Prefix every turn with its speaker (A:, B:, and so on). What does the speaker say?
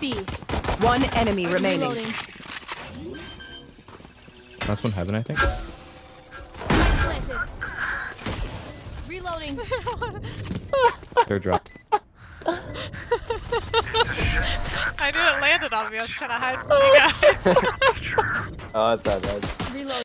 A: B.
B: One enemy remaining.
A: Reloading.
C: Last one heaven, I think.
A: Reloading.
C: Third drop.
D: I knew it landed on me. I was trying to hide from you guys.
E: Oh, that's not bad.
A: Reloading.